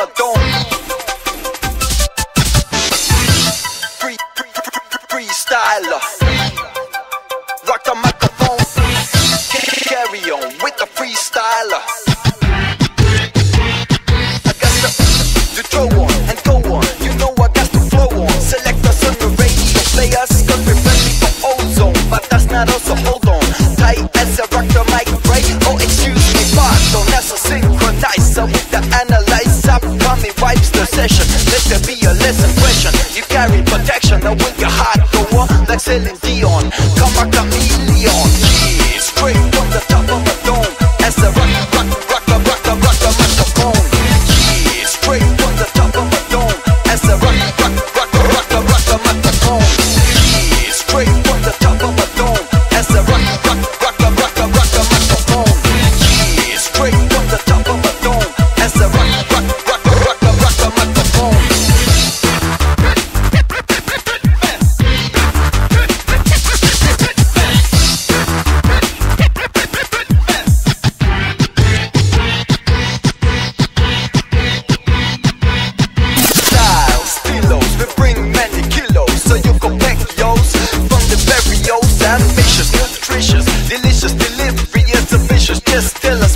Ramadan. Free, free. Rock the microphone. Carry on with the freestyler. I got the, the and go on. You know I got the flow on. Select us on the radio. Play we're friendly ozone. But that's not us, when you're hot, go on like Celine Dion. Come back at me.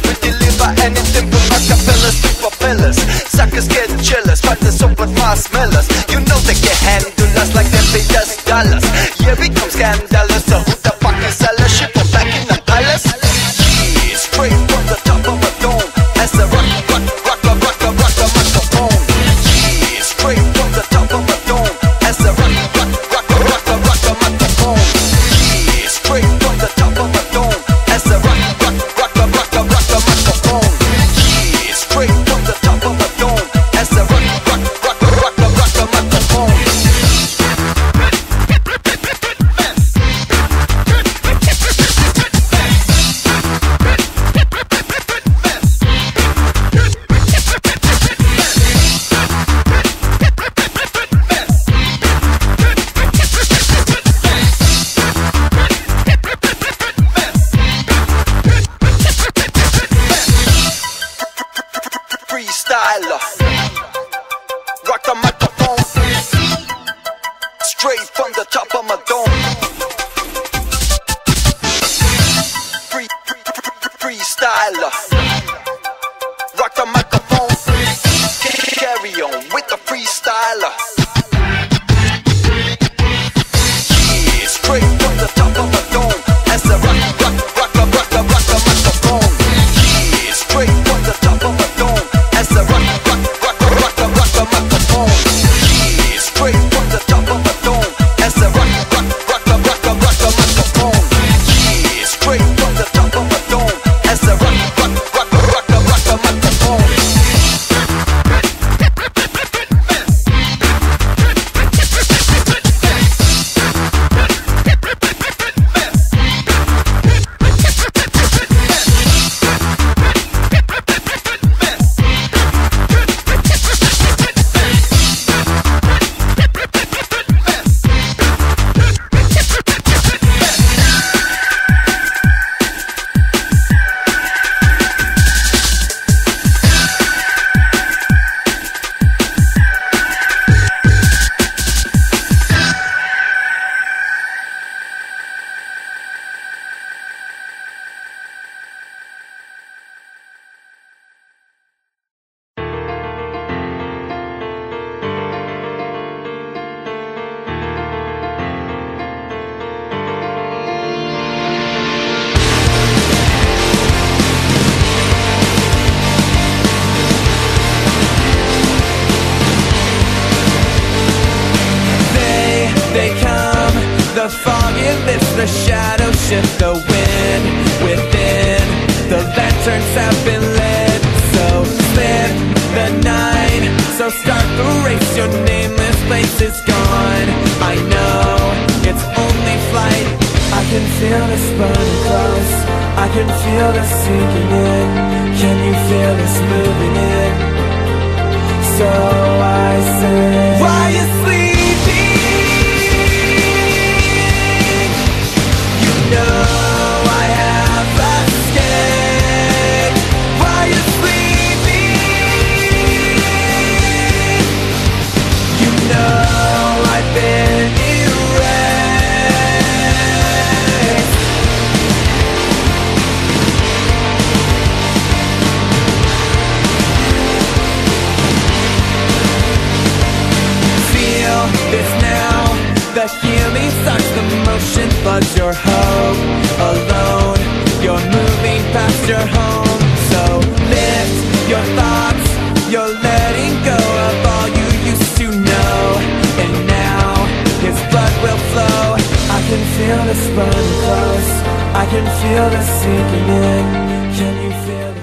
we deliver anything from acapellas to propellers Suckers get jealous, but they're so black marshmallows You know they can handle us like they pay us dollars Yeah, we come scandal Ramadan Turns have been lit, So slip the night. So start the race Your nameless place is gone. I know it's only flight. I can feel the burning close. I can feel the sinking in. Can you feel this moving in? So I say Healing starts, the motion floods your hope Alone, you're moving past your home. So lift your thoughts, you're letting go of all you used to know. And now, his blood will flow. I can feel the spun close. I can feel the sinking in. Can you feel